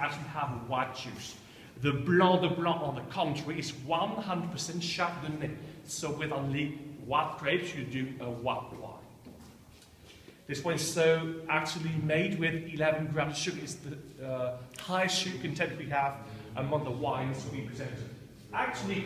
actually have white juice. The Blanc de Blanc, on the contrary, is 100% Chardonnay. So with only white grapes, you do a white wine. This one is so actually made with 11 grams sugar. It's the uh, highest sugar content we have among the wines we presented. Actually,